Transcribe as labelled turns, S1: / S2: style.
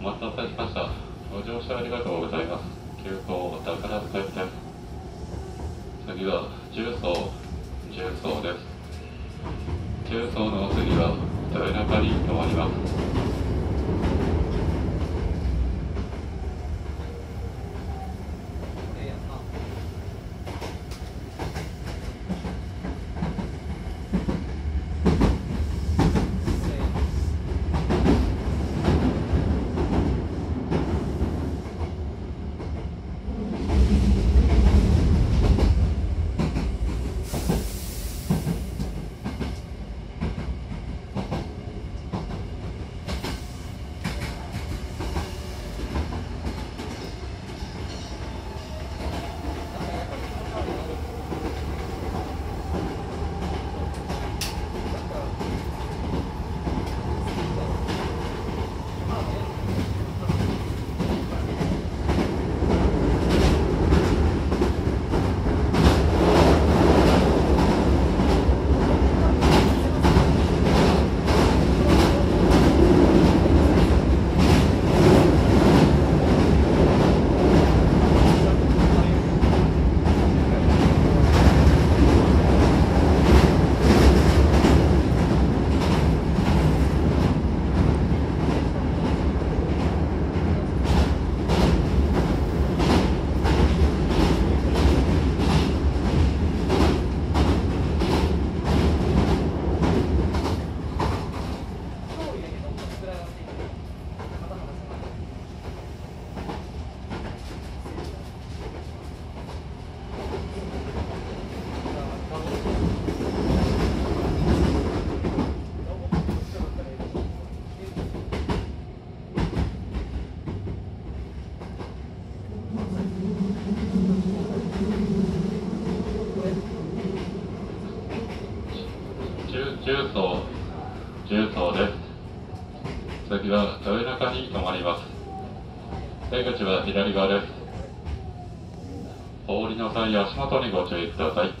S1: お待たせしました。ご乗車ありがとうございます。急行宝塚です。次は重曹、重曹です。重曹のお次は豊中に止まります。中層、中層です。次は豊中に止まります。出口は左側です。お降りの際、足元にご注意ください。